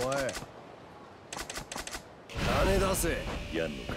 お前。金出せ。やんのか。